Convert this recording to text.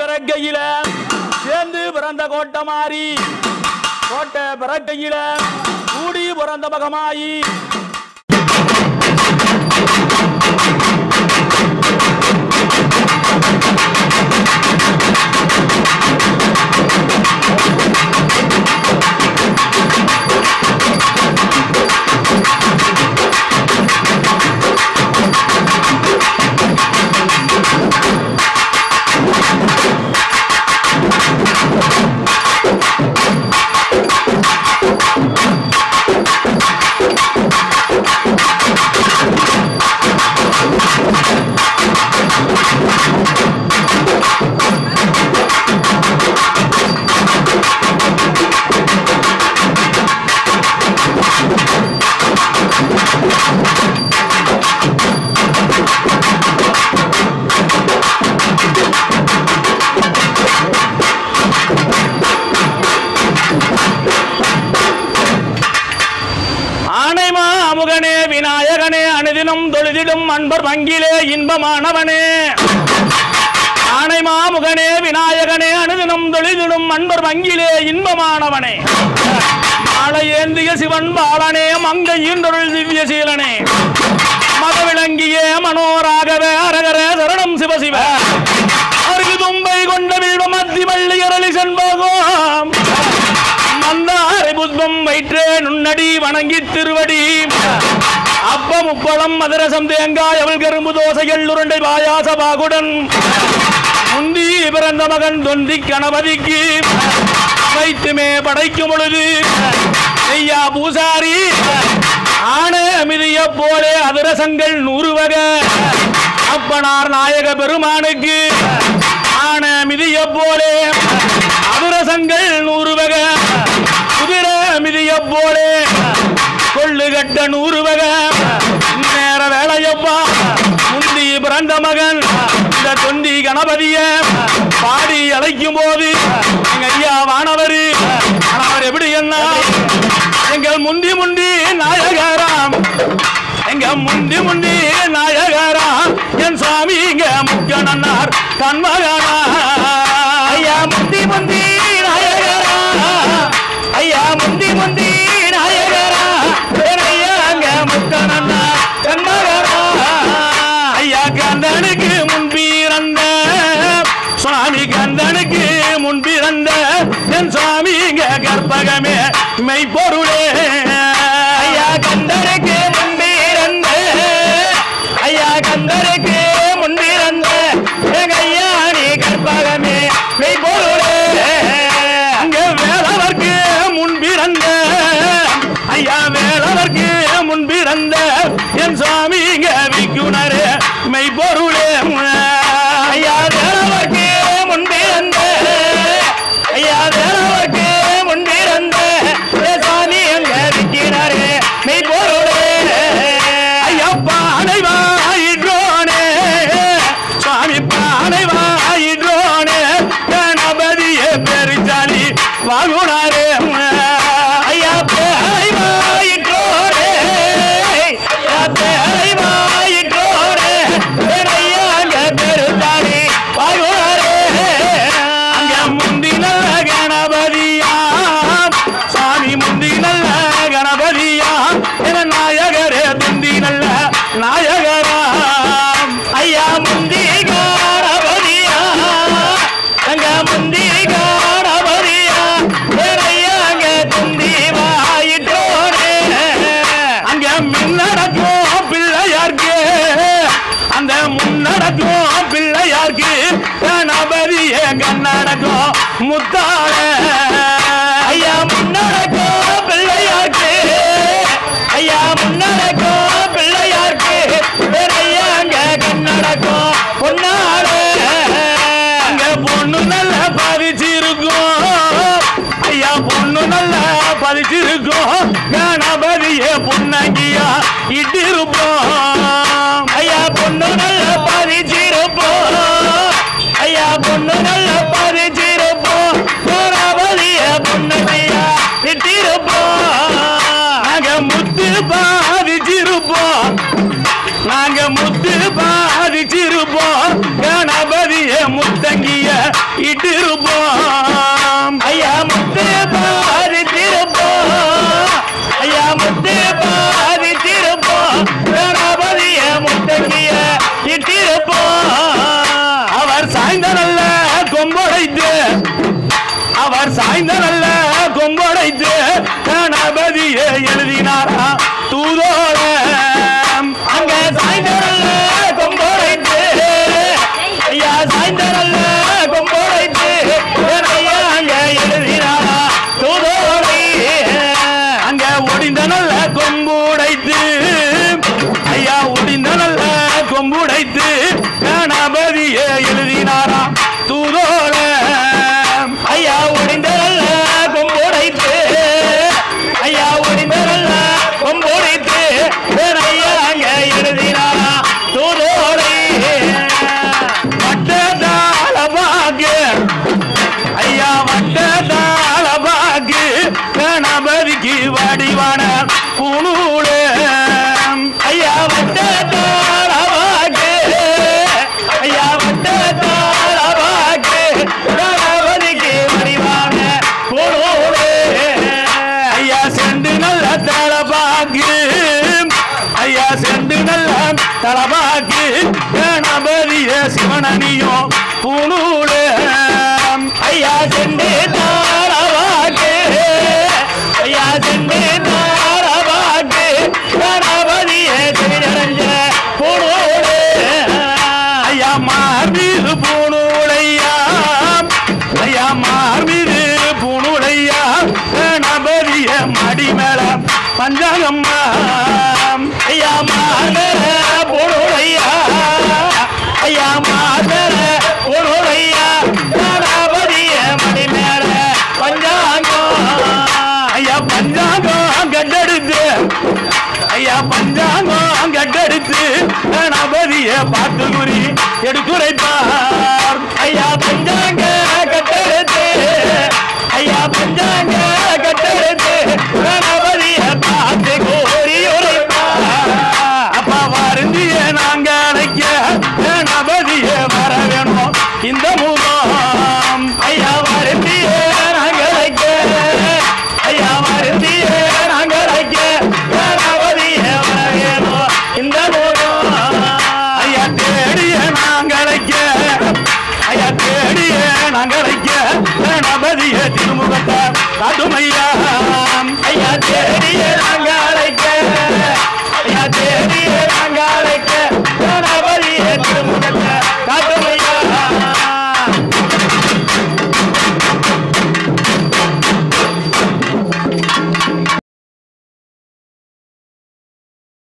பிறக்கையில சேர்ந்து பிறந்த கோட்டை மாறி கோட்டை பிறக்கையில கூடி பிறந்த மகமாயி. தொழுதிடும் அன்பர் வங்கிலே இன்பமானவனே. ஆனைமா முகனே விநாயகனே அனுதினம் தொழுதிடும் அன்பர் வங்கிலே இன்பமானவனே. மாலை ஏந்திய சிவன் பாலனே மங்கையின் தொழில் திவ்ய சீலனே. மத விளங்கிய மனோராகவே அரகரே சரணம் சிவசிவ. அருகு தும்பை கொண்ட வில்வ மத்தி வள்ளி அரளி செண்பகம். மந்தாரை புஷ்பம் வயிற்றே நுண்ணடி வணங்கி திருவடி. அப்ப முப்பழம் மதரசம் தேங்காய் அவள் கரும்பு தோசைகள் உருண்டை பாயாச பாகுடன். முந்தி பிறந்த மகன் தொந்தி கணபதிக்கு. வைத்துமே படைக்கும் பொழுது ஐயா பூசாரி. ஆன மிதிய போலே அதிரசங்கள் நூறு வகை. அப்பனார் நாயக பெருமானுக்கு. ஆன மிதிய போலே அதிரசங்கள் நூறு வகை. குதிர மிதிய போலே கொள்ளுகட்ட நூறு வகை. கணபதிய பாடி அழைக்கும் போது எங்க ஐயா வானவர் அவர் எப்படி என்ன? எங்கள் முந்தி முந்தி நாயகராம் எங்க முந்தி முந்தி நாயகராம் என் சாமி இங்க முக்கணன்னார் கண்மகனா உலகமே மெய்ப்பொருளே. கண்ணடக்கும் முத்தாள. ஐயா முன்னடக்கோ பிள்ளையார்க்கு. ஐயா முன்னடக்கோ பிள்ளையார்க்கு. ஐயா கண்ணடக்கோ கண்ணடக்கும் பொன்னாள. அங்க பொண்ணு நல்லா பதிச்சிருக்கும். ஐயா பொண்ணு நல்ல பதிச்சிருக்கும். கணபதியே பொன்னங்கியா இட்டிருப்போம். முத்து பாதிச்சிருப்போம் நாங்க முத்து பாதிச்சிருப்போம் கணபதிய முத்தங்கிய கனல்ல கொம்புடைத்து தலபாக்கு கணபதிய சிவனனியும் புழு அஞ்சாங்க கட்டெடுத்து கணபதிய பார்த்து குறி எடுத்துரைப்பா பதுமையா ஐயா தேடிய நாங்கள் ஐயா தேடிய நாங்கள்